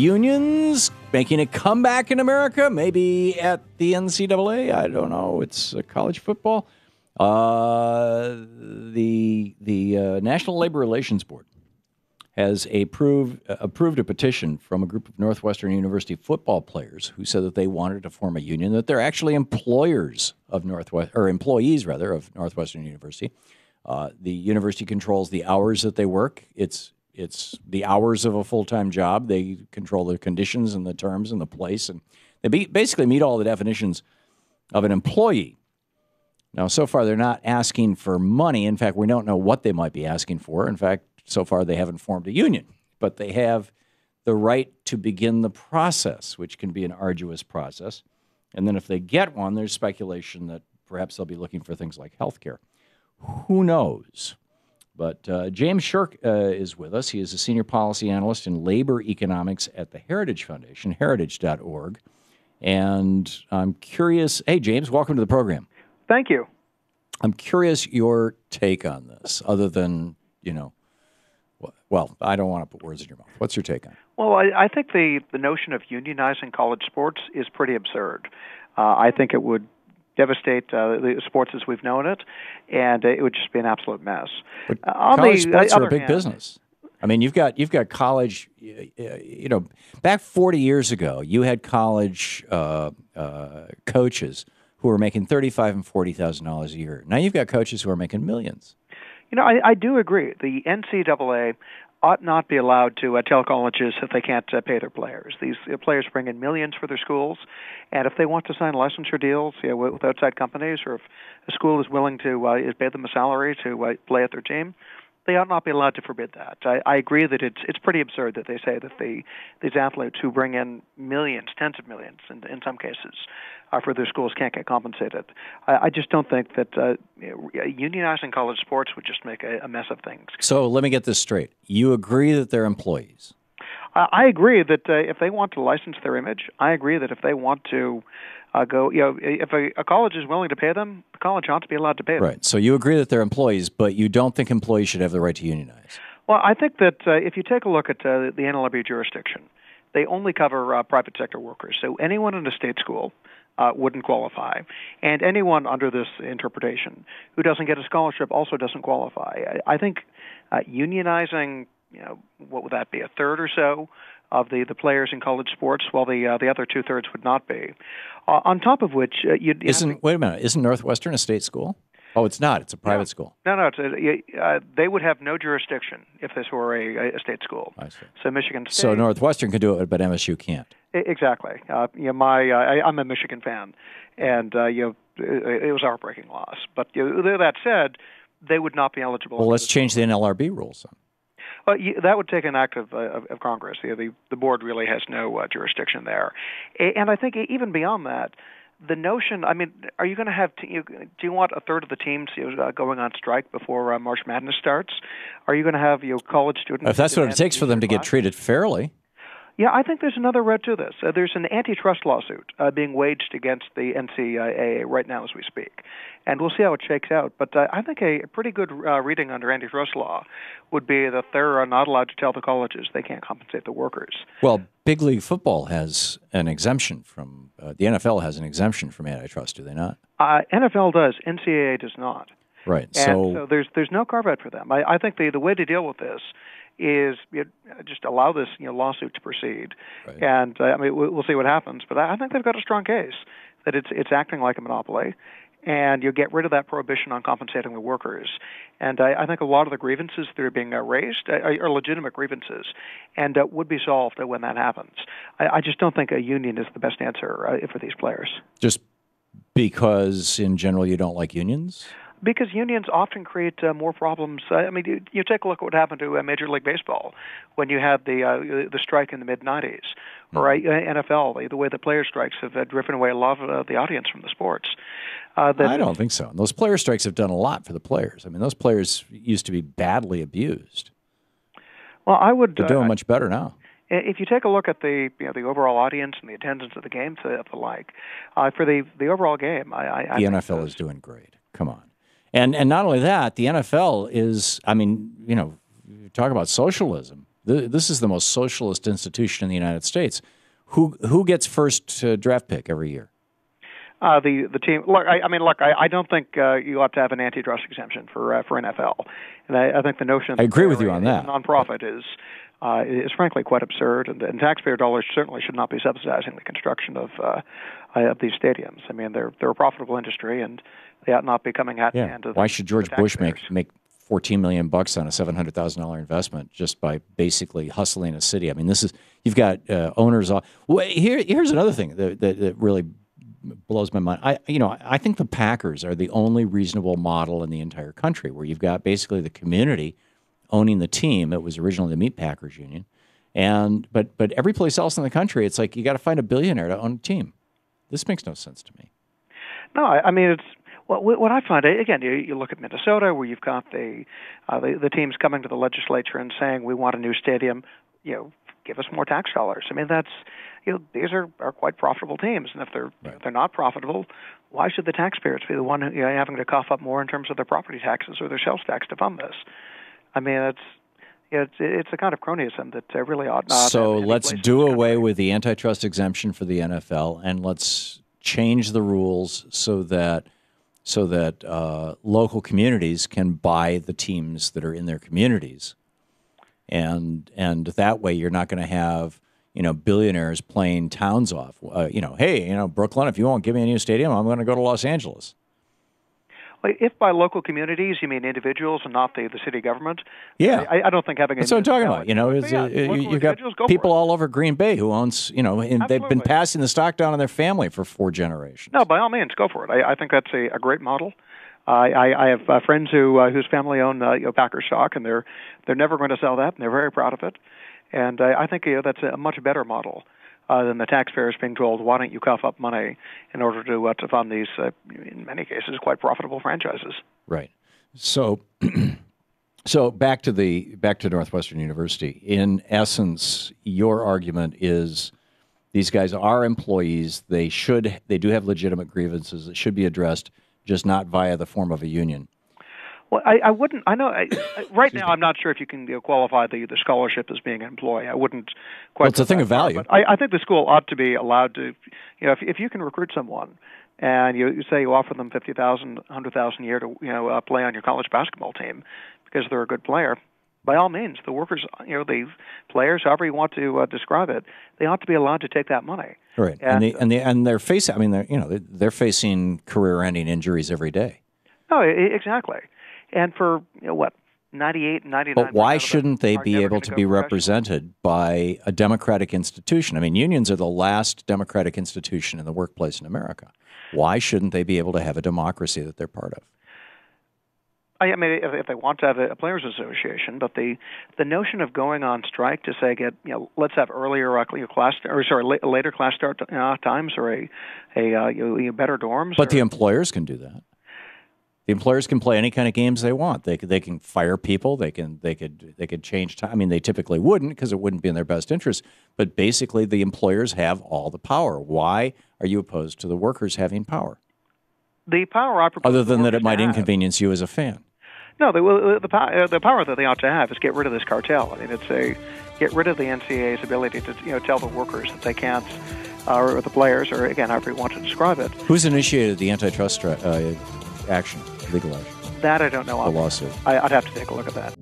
unions making a comeback in America, maybe at the NCAA. I don't know. It's uh, college football. Uh, the the uh, National Labor Relations Board has approved approved a petition from a group of Northwestern University football players who said that they wanted to form a union. That they're actually employers of Northwest or employees rather of Northwestern University. Uh, the university controls the hours that they work. It's it's the hours of a full time job. They control the conditions and the terms and the place, and they be, basically meet all the definitions of an employee. Now, so far, they're not asking for money. In fact, we don't know what they might be asking for. In fact, so far, they haven't formed a union, but they have the right to begin the process, which can be an arduous process. And then if they get one, there's speculation that perhaps they'll be looking for things like health care. Who knows? But uh, James Sherk uh, is with us. He is a senior policy analyst in labor economics at the Heritage Foundation, heritage.org. And I'm curious. Hey, James, welcome to the program. Thank you. I'm curious your take on this, other than, you know, well, I don't want to put words in your mouth. What's your take on it? Well, I, I think the, the notion of unionizing college sports is pretty absurd. Uh, I think it would devastate uh, the sports as we've known it, and it would just be an absolute mess. But uh, college the, sports are a big hand, business. I mean, you've got you've got college. You know, back forty years ago, you had college uh, uh, coaches who were making thirty-five and forty thousand dollars a year. Now you've got coaches who are making millions. You know, I, I do agree. The NCAA ought not be allowed to uh, tell colleges that they can't uh, pay their players. These uh, players bring in millions for their schools, and if they want to sign licensure deals you know, with outside companies, or if a school is willing to uh, pay them a salary to uh, play at their team, they ought not be allowed to forbid that. I, I agree that it's it's pretty absurd that they say that the these athletes who bring in millions, tens of millions, in, in some cases, uh, for their schools can't get compensated. I, I just don't think that uh, unionizing college sports would just make a, a mess of things. So let me get this straight: you agree that they're employees? I agree that uh, if they want to license their image, I agree that if they want to uh, go, you know, if a, a, college is willing to pay them, the college ought to be allowed to pay them. Right. So you agree that they're employees, but you don't think employees should have the right to unionize. Well, I think that uh, if you take a look at uh, the NLRB jurisdiction, they only cover uh, private sector workers. So anyone in a state school uh, wouldn't qualify. And anyone under this interpretation who doesn't get a scholarship also doesn't qualify. I, I think uh, unionizing, you know, what would that be, a third or so of the, the players in college sports, while the uh, the other two thirds would not be. Uh, on top of which, uh, you isn't. wait a minute, isn't Northwestern a state school? Oh, it's not. It's a private no. school. No, no. It's a, uh, they would have no jurisdiction if this were a, a state school. I see. So Michigan State. So Northwestern can do it, but MSU can't. Exactly. Uh, you know, my uh, I, I'm a Michigan fan, and uh, you know, it, it was our breaking loss. But you know, that said, they would not be eligible. Well, let's change the NLRB rules. Then. Well, you, that would take an act of, uh, of, of Congress. The, the, the board really has no uh, jurisdiction there, and I think even beyond that, the notion i mean are you going to have you, do you want a third of the teams you know, uh, going on strike before uh, march madness starts? Are you going to have you know, college students if that's what it takes for them to get treated fairly yeah, I think there's another road to this. Uh, there's an antitrust lawsuit uh, being waged against the NCAA right now as we speak, and we'll see how it shakes out. But uh, I think a, pretty good uh, reading under antitrust law would be that they're not allowed to tell the colleges they can't compensate the workers. Well, big league football has an exemption from uh, the NFL has an exemption from antitrust, do they not? Uh, NFL does. NCAA does not. Right. And so, so there's there's no carve out for them. I, I think the the way to deal with this is you know, just allow this you know, lawsuit to proceed, right. and uh, I mean we'll see what happens. But I think they've got a strong case that it's it's acting like a monopoly, and you get rid of that prohibition on compensating the workers. And I, I think a lot of the grievances that are being uh, raised are, are legitimate grievances, and uh, would be solved when that happens. I, I just don't think a union is the best answer uh, for these players. Just because, in general, you don't like unions because unions often create uh, more problems. Uh, I mean, you, you take a look at what happened to uh, Major League Baseball when you had the uh, the strike in the mid '90s, or uh, NFL. The, the way the player strikes have uh, driven away a lot of uh, the audience from the sports. Uh, that, I don't think so. Those player strikes have done a lot for the players. I mean, those players used to be badly abused. Well, I would. They're doing uh, much better now if you take a look at the you know the overall audience and the attendance of the game to the like, uh, for the the overall game, I, I the NFL is doing great. Come on. And and not only that, the NFL is I mean, you know, talk about socialism. This is the most socialist institution in the United States. Who who gets first uh, draft pick every year? Uh, the the team. Look, I, I mean, look, I, I don't think uh, you ought to have an antitrust exemption for uh, for NFL, and I, I think the notion. I agree with you on that. Nonprofit is uh, is frankly quite absurd, and, and taxpayer dollars certainly should not be subsidizing the construction of uh, of these stadiums. I mean, they're they're a profitable industry, and they ought not be coming at yeah. the end of. Why should George Bush make make 14 million bucks on a $700,000 investment just by basically hustling a city. I mean, this is you've got uh, owners. All, well, here, here's another thing that, that, that, really blows my mind. I, you know, I think the Packers are the only reasonable model in the entire country where you've got basically the community owning the team. It was originally the Meat Packers Union, and but but every place else in the country, it's like you got to find a billionaire to own a team. This makes no sense to me. No, I, I mean it's well, what I find again, you, you look at Minnesota, where you've got the, uh, the the teams coming to the legislature and saying we want a new stadium. You know, give us more tax dollars. I mean, that's you know these are, are quite profitable teams, and if they're right. if they're not profitable, why should the taxpayers be the one you know, having to cough up more in terms of their property taxes or their sales tax to fund this? I mean, it's it's it's a kind of cronyism that uh, really ought not. So let's do away with the antitrust exemption for the NFL, and let's change the rules so that so that uh, local communities can buy the teams that are in their communities, and and that way you're not going to have you know billionaires playing towns off. Uh, you know, hey, you know Brooklyn, if you won't give me a new stadium, I'm going to go to Los Angeles. If by local communities you mean individuals and not the, the city government, yeah, I, I don't think having that's what I'm talking about. You know, yeah, uh, you, have got go people all over Green Bay who owns, you know, and they've been passing the stock down on their family for four generations. No, by all means, go for it. I, I think that's a, a great model. I, I, I have uh, friends who uh, whose family own uh, you know, Packer stock, and they're they're never going to sell that, and they're very proud of it. And uh, I think you know, that's a much better model uh, than the taxpayers being told, "Why don't you cough up money in order to uh, to fund these, uh, in many cases, quite profitable franchises?" Right. So, so back to the back to Northwestern University. In essence, your argument is these guys are employees. They should they do have legitimate grievances that should be addressed, just not via the form of a union. Well, I, I wouldn't. I know. I, right now, I'm not sure if you can you know, qualify the the scholarship as being an employee. I wouldn't quite. Well, it's a thing of value. But I, I think the school ought to be allowed to, you know, if if you can recruit someone, and you, you say you offer them fifty thousand, hundred thousand a year to you know uh, play on your college basketball team because they're a good player. By all means, the workers, you know, the players, however you want to uh, describe it, they ought to be allowed to take that money. Right, and, and, the, and, the, and they're facing. I mean, they're you know they're, they're facing career-ending injuries every day. No, exactly and for you know, what 98, 99. But why shouldn't they be able to be represented by a democratic institution? I mean, unions are the last democratic institution in the workplace in America. Why shouldn't they be able to have a democracy that they're part of? I mean, if, they want to have a, players' association, but the the notion of going on strike to say get you know let's have earlier uh, class or sorry later class start uh, times or a a uh, you know, better dorms. But or, the employers can do that. The employers can play any kind of games they want. They they can fire people. They can they could they could change time. I mean, they typically wouldn't because it wouldn't be in their best interest. But basically, the employers have all the power. Why are you opposed to the workers having power? The power I other than that it might have. inconvenience you as a fan. No, the the, uh, the power that they ought to have is get rid of this cartel. I mean, it's a get rid of the NCAA's ability to you know tell the workers that they can't, uh, or the players, or again, however you want to describe it. Who's initiated the antitrust uh, action? legal action? That I don't know. The lawsuit. I, would have to take a look at that.